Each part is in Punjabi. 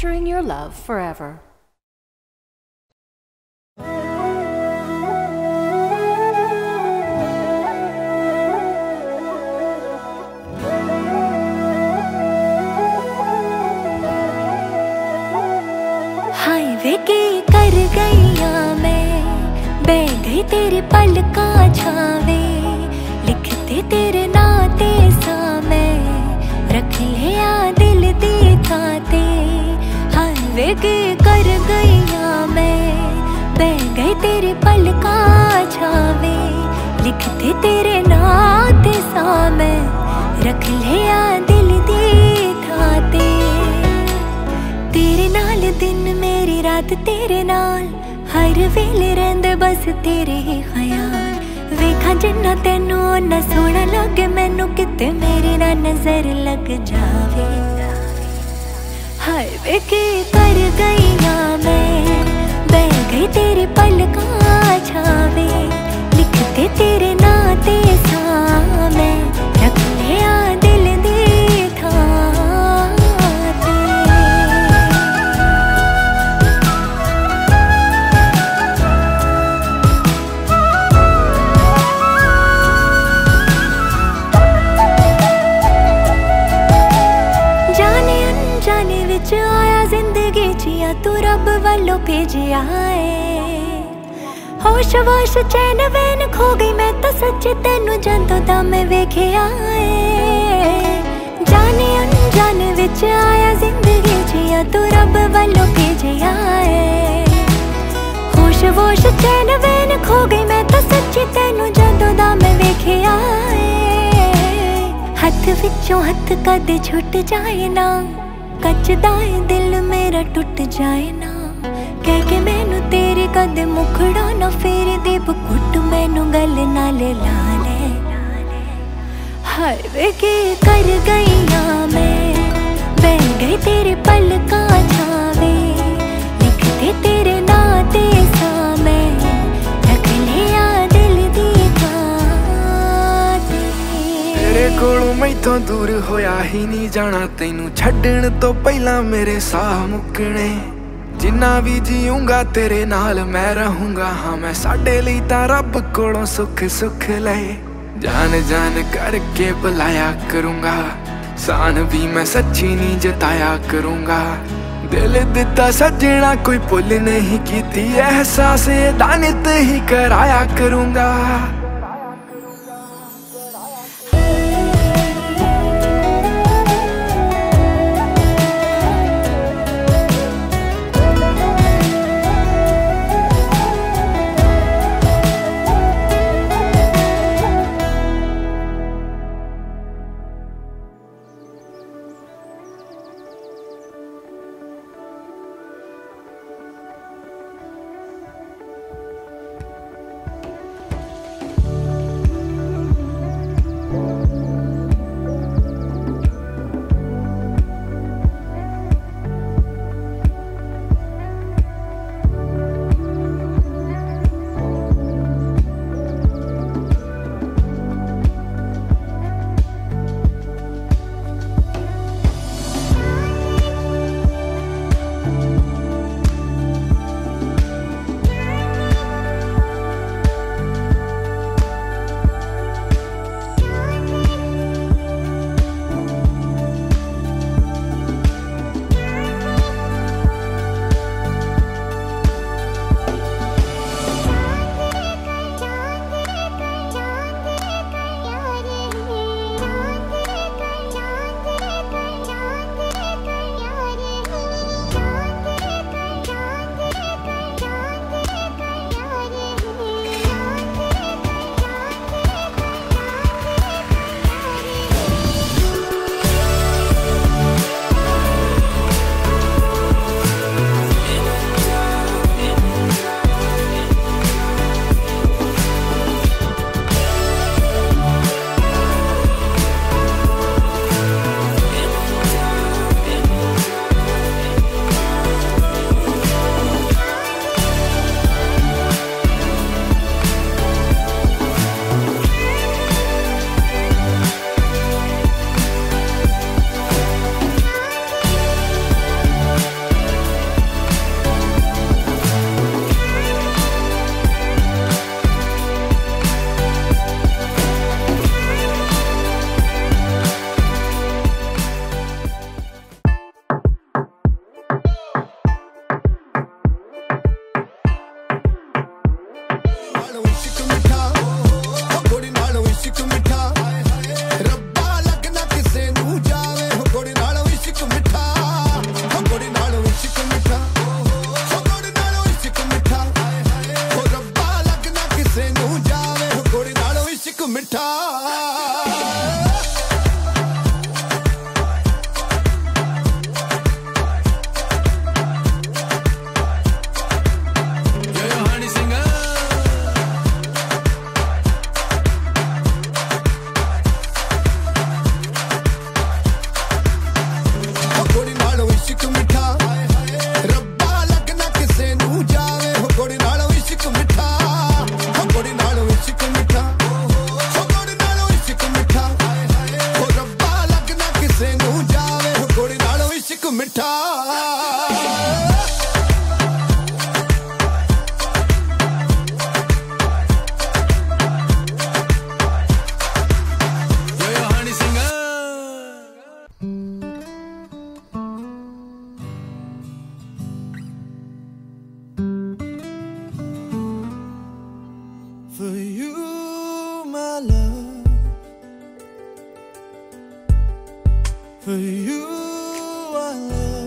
capturing your love forever. ਹਾय ਵੇ ਕੀ ਕਰ ਗਈਆਂ ਮੈਂ ਬਹਿ ਗਈ ਤੇਰੇ ਪਲਕਾਂ ਛਾਵੇ ਲਿਖਤੇ ਤੇਰੇ ਨਾਂ ਤੇ ਸਾਵੇਂ ਰੱਖ ਲਿਆ ਦਿਲ ਦੀ ਥਾਂ ਤੇ ਹਾਏ ਕਰ ਗਈਆਂ ਮੈਂ ਬਹਿ ਗਈ ਤੇਰੇ ਪਲਕਾਂ ਛਾਵੇ ਲਿਖਤੇ ਤੇਰੇ ਨਾਂ ਤੇ ਸਾਵੇਂ ਰੱਖ ਲਿਆ ਦਿਲ ਦੀ ਥਾਂ ਤੇ ਤੇਰੇ ਨਾਲ ਦਿਨ ਮੇਰੀ ਰਾਤ ਤੇਰੇ ਨਾਲ ਹਰ ਵੇਲੇ ਰਹਿੰਦੇ ਬਸ ਤੇਰੇ ਹੀ ਖਿਆਲ ਵੇਖਾਂ ਜਿੰਨਾ ਤੈਨੂੰ ਨਾ ਸੋਹਣਾ ਲੱਗੇ ਮੈਨੂੰ ਕਿਤੇ ਮੇਰੇ ਨਾਲ ਨਜ਼ਰ ਲੱਗ ਜਾਵੇ ਹਾਏ ਵੇ ਕੀ ਕਰ ਗਈਆਂ ਮੈਂ। ਬਹਿ ਗਈ ਤੇਰੇ ਪਲਕਾਂ ਛਾਵੇ ਲਿਖਤੇ ਤੇਰੇ ਨਾਂ ਤੇ ਵੱਲੋਂ ਏ ਹੋਸ਼ ਵਾਸ਼ ਚੈਨ ਵੈਨ ਖੋ ਗਈ, ਮੈਂ ਤਾਂ ਸੱਚ ਤੈਨੂੰ ਜਦੋਂ ਦਾ ਮੈਂ ਵੇਖਿਆ ਏ। ਜਾਣੇ ਅਣਜਾਣੇ ਵਿੱਚ ਆਇਆ ਜ਼ਿੰਦਗੀ 'ਚ ਤੂੰ ਰੱਬ ਵੱਲੋਂ ਭੇਜਿਆ ਏ। ਹੋਸ਼ ਵਾਸ਼ ਚੈਨ ਵੈਨ ਖੋ ਗਈ, ਮੈਂ ਤਾਂ ਸੱਚ ਤੈਨੂੰ ਜਦੋਂ ਦਾ ਮੈਂ ਵੇਖਿਆ ਏ। ਹੱਥ ਵਿੱਚੋਂ ਹੱਥ ਕਦੇ ਛੁੱਟ ਜਾਏ ਨਾ, ਕੱਚਦਾ ਏ ਦਿਲ ਮੇਰਾ ਕਦੇ ਮੁਖੜਾ ਨਾ ਫੇਰ ਦੇ ਬਕੁੱਟ ਮੈਨੂੰ ਗੱਲ ਨਾਲ ਲਾ ਲੈ ਹਾਏ ਵੇ ਕੀ ਕਰ ਗਈਆਂ ਮੈਂ। ਬਹਿ ਗਈ ਤੇਰੇ ਪਲਕਾਂ ਛਾਵੇ। ਲਿਖਤੇ ਤੇਰੇ ਨਾਂ ਤੇ ਸਾਵੇਂ। ਰੱਖ ਲਿਆ ਦਿਲ ਦੀ ਥਾਂ ਤੇ ਤੇਰੇ ਕੋਲੋਂ ਮੈਥੋਂ ਦੂਰ ਹੋਇਆ ਹੀ ਨਹੀਂ ਜਾਣਾ। ਤੈਨੂੰ ਛੱਡਣ ਤੋਂ ਪਹਿਲਾਂ ਮੇਰੇ ਸਾਹ ਮੁੱਕਣੇ। ਜਿੰਨਾ ਵੀ ਜੀਊਂਗਾ ਤੇਰੇ ਨਾਲ ਮੈਂ ਰਹੂੰਗਾ। ਹਾਂ, ਮੈਂ ਸਾਡੇ ਲਈ ਤਾਂ ਰੱਬ ਕੋਲੋਂ ਸੁੱਖ ਸੁੱਖ ਲਏ। ਜਾਨ ਜਾਨ ਕਰਕੇ ਬੁਲਾਇਆ ਕਰੂੰਗਾ। ਸਾਨ ਵੀ ਮੈਂ ਸੱਚੀ ਨਹੀਂ ਜਤਾਇਆ ਕਰੂੰਗਾ। ਦਿਲ ਦਿੱਤਾ ਸੱਜਣਾ ਕੋਈ ਭੁੱਲ ਨਹੀਂ ਕੀਤੀ। ਅਹਿਸਾਸ ਇਹਦਾ ਨਿਤ ਹੀ ਕਰਾਇਆ ਕਰੂੰਗਾ। ਇਸ਼ਕ ਮਿੱਠਾ For you I live.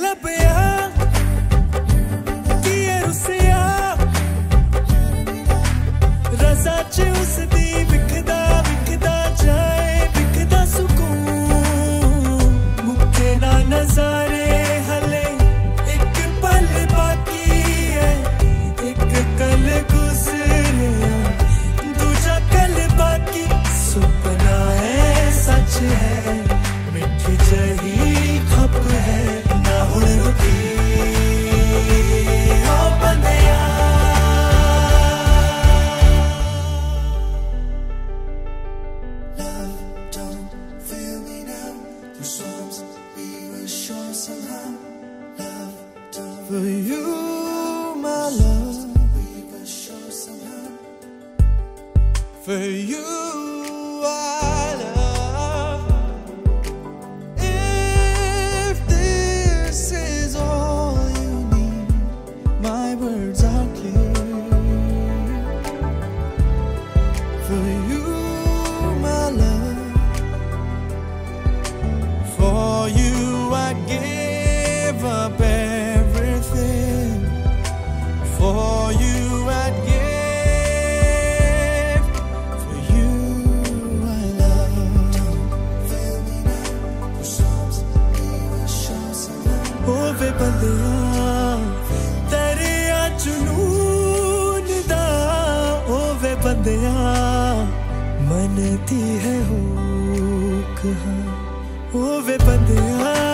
love it. times we were sure somehow loved over you, my love. We were sure somehow for you. ਦਿਆ ਮਨ ਹੈ ਹੂਕ ਹਾਂ ਉਹ ਵੇ ਬੰਦਿਆ